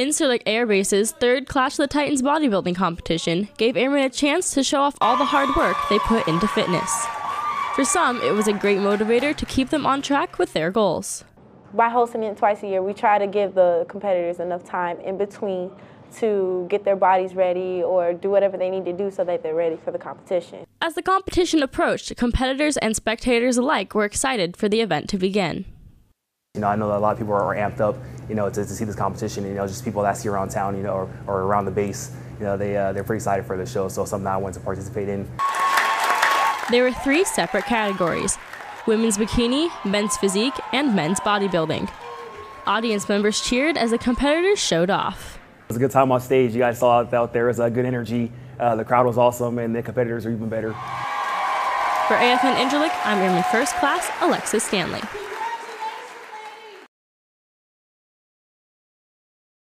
Incirlik Air Base's third Clash of the Titans bodybuilding competition gave airmen a chance to show off all the hard work they put into fitness. For some, it was a great motivator to keep them on track with their goals. By hosting it twice a year, we try to give the competitors enough time in between to get their bodies ready or do whatever they need to do so that they're ready for the competition. As the competition approached, competitors and spectators alike were excited for the event to begin. You know, I know that a lot of people are, amped up, you know, to, to, see this competition. You know, just people that see around town, you know, or, or around the base. You know, they uh, they're pretty excited for the show. So something I want to participate in. There were three separate categories: women's bikini, men's physique, and men's bodybuilding. Audience members cheered as the competitors showed off. It was a good time on stage. You guys saw out there was a good energy. Uh, the crowd was awesome, and the competitors are even better. For AFN Incirlik, I'm Airman First Class Alexis Stanley.